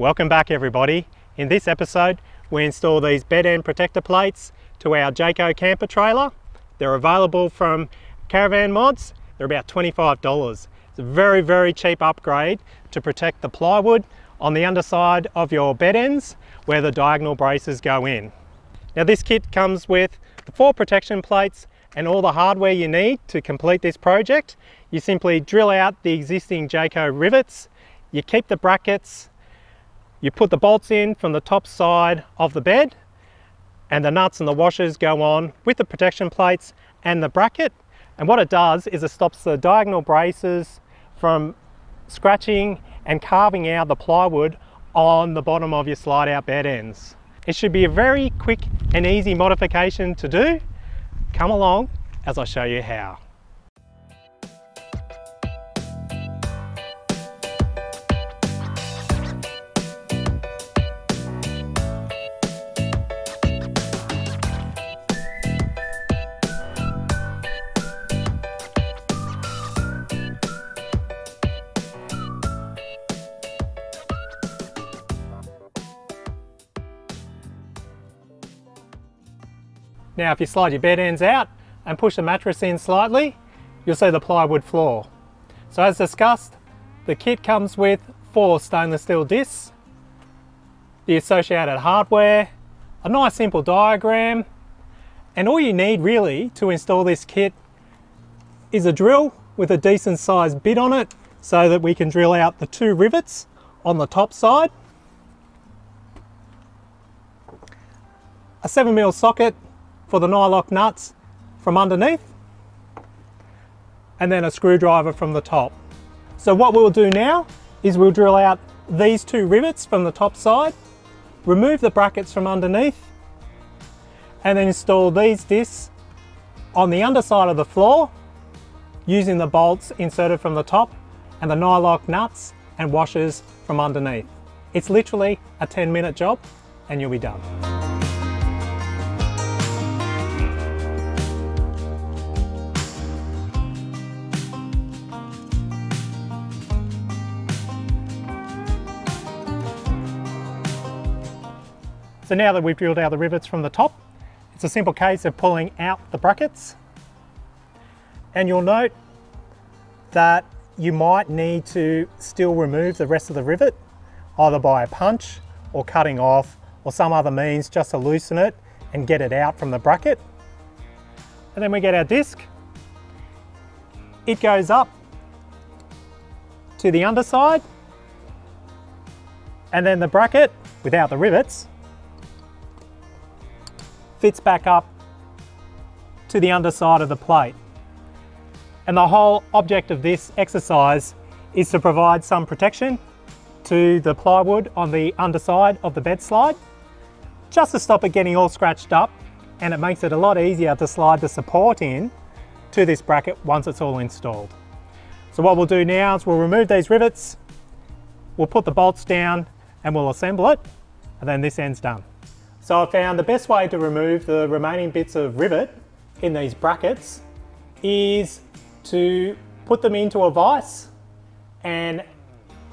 Welcome back everybody. In this episode we install these bed end protector plates to our Jayco camper trailer. They're available from Caravan Mods. They're about $25. It's a very very cheap upgrade to protect the plywood on the underside of your bed ends where the diagonal braces go in. Now this kit comes with the four protection plates and all the hardware you need to complete this project. You simply drill out the existing Jayco rivets, you keep the brackets, you put the bolts in from the top side of the bed and the nuts and the washers go on with the protection plates and the bracket. And what it does is it stops the diagonal braces from scratching and carving out the plywood on the bottom of your slide out bed ends. It should be a very quick and easy modification to do. Come along as I show you how. Now if you slide your bed ends out and push the mattress in slightly, you'll see the plywood floor. So as discussed, the kit comes with four stainless steel discs, the associated hardware, a nice simple diagram, and all you need really to install this kit is a drill with a decent sized bit on it so that we can drill out the two rivets on the top side, a 7mm socket for the nylock nuts from underneath and then a screwdriver from the top. So what we'll do now is we'll drill out these two rivets from the top side, remove the brackets from underneath and then install these discs on the underside of the floor using the bolts inserted from the top and the nylock nuts and washers from underneath. It's literally a 10 minute job and you'll be done. So now that we've drilled out the rivets from the top, it's a simple case of pulling out the brackets. And you'll note that you might need to still remove the rest of the rivet, either by a punch or cutting off or some other means just to loosen it and get it out from the bracket. And then we get our disc. It goes up to the underside and then the bracket without the rivets fits back up to the underside of the plate. And the whole object of this exercise is to provide some protection to the plywood on the underside of the bed slide, just to stop it getting all scratched up and it makes it a lot easier to slide the support in to this bracket once it's all installed. So what we'll do now is we'll remove these rivets, we'll put the bolts down and we'll assemble it and then this end's done. So I found the best way to remove the remaining bits of rivet in these brackets is to put them into a vise and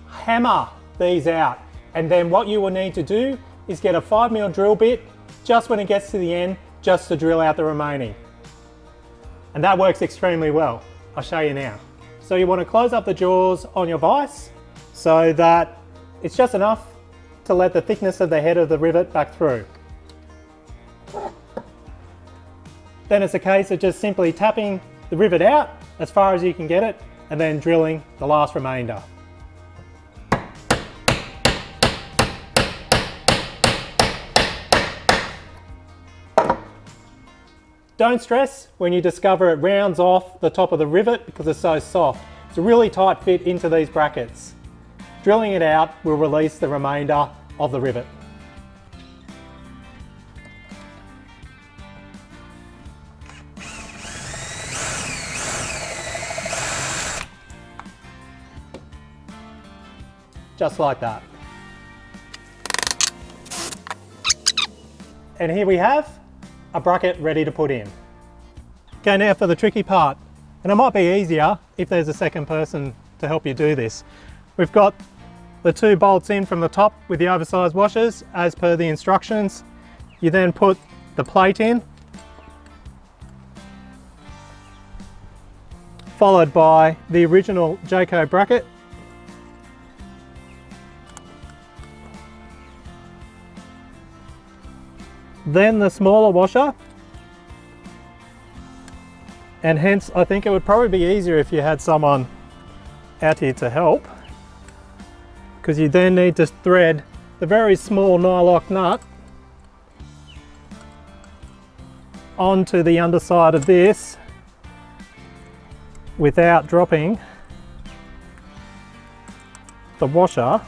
hammer these out. And then what you will need to do is get a 5mm drill bit just when it gets to the end, just to drill out the remaining. And that works extremely well. I'll show you now. So you want to close up the jaws on your vise so that it's just enough to let the thickness of the head of the rivet back through. Then it's a case of just simply tapping the rivet out as far as you can get it and then drilling the last remainder. Don't stress when you discover it rounds off the top of the rivet because it's so soft. It's a really tight fit into these brackets. Drilling it out will release the remainder of the rivet. Just like that. And here we have a bracket ready to put in. Okay, now for the tricky part. And it might be easier if there's a second person to help you do this. We've got the two bolts in from the top with the oversized washers as per the instructions. You then put the plate in, followed by the original Jayco bracket. Then the smaller washer. And hence I think it would probably be easier if you had someone out here to help because you then need to thread the very small nylock nut onto the underside of this without dropping the washer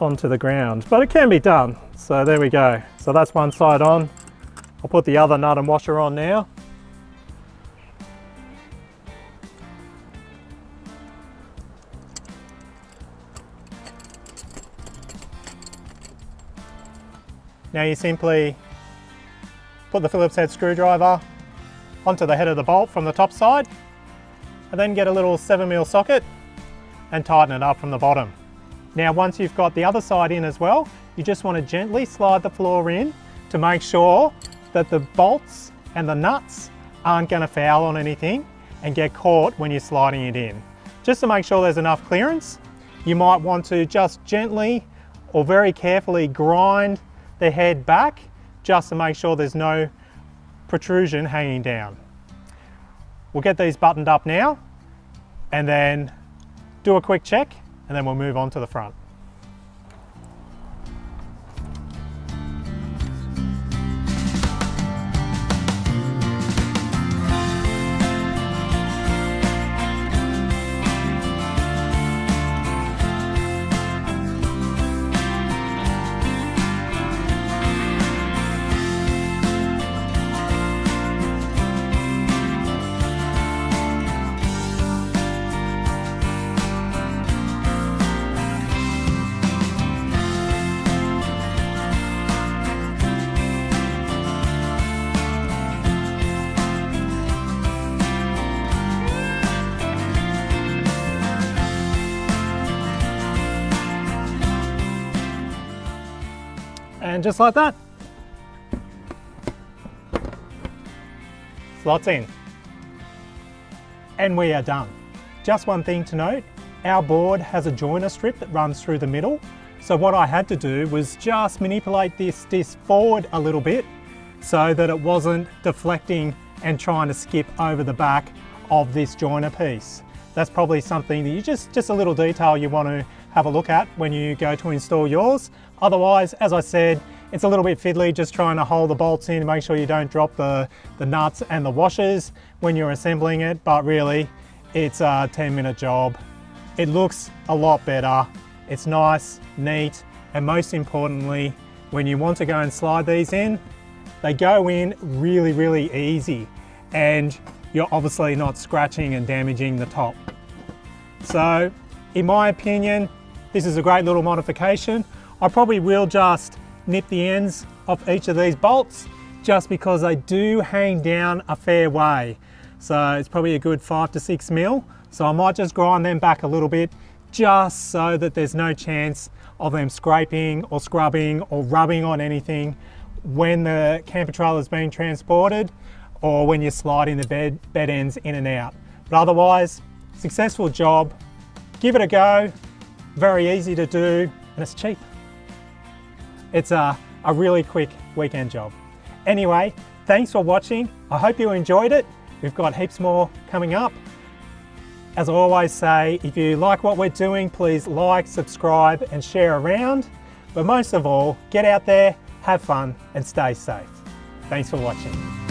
onto the ground. But it can be done so there we go. So that's one side on. I'll put the other nut and washer on now. Now you simply put the Phillips head screwdriver onto the head of the bolt from the top side and then get a little 7mm socket and tighten it up from the bottom. Now once you've got the other side in as well, you just want to gently slide the floor in to make sure that the bolts and the nuts aren't going to foul on anything and get caught when you're sliding it in. Just to make sure there's enough clearance, you might want to just gently or very carefully grind the head back just to make sure there's no protrusion hanging down. We'll get these buttoned up now and then do a quick check and then we'll move on to the front. And just like that, slots in. And we are done. Just one thing to note, our board has a joiner strip that runs through the middle. So what I had to do was just manipulate this disc forward a little bit so that it wasn't deflecting and trying to skip over the back of this joiner piece. That's probably something that you just, just a little detail you want to have a look at when you go to install yours. Otherwise, as I said, it's a little bit fiddly just trying to hold the bolts in make sure you don't drop the, the nuts and the washers when you're assembling it, but really it's a 10 minute job. It looks a lot better. It's nice, neat, and most importantly, when you want to go and slide these in, they go in really, really easy and you're obviously not scratching and damaging the top. So in my opinion, this is a great little modification. I probably will just nip the ends off each of these bolts just because they do hang down a fair way. So it's probably a good five to six mil. So I might just grind them back a little bit just so that there's no chance of them scraping or scrubbing or rubbing on anything when the camper trailer is being transported or when you're sliding the bed, bed ends in and out. But otherwise, successful job. Give it a go. Very easy to do and it's cheap. It's a, a really quick weekend job. Anyway, thanks for watching. I hope you enjoyed it. We've got heaps more coming up. As I always say, if you like what we're doing, please like, subscribe and share around. But most of all, get out there, have fun and stay safe. Thanks for watching.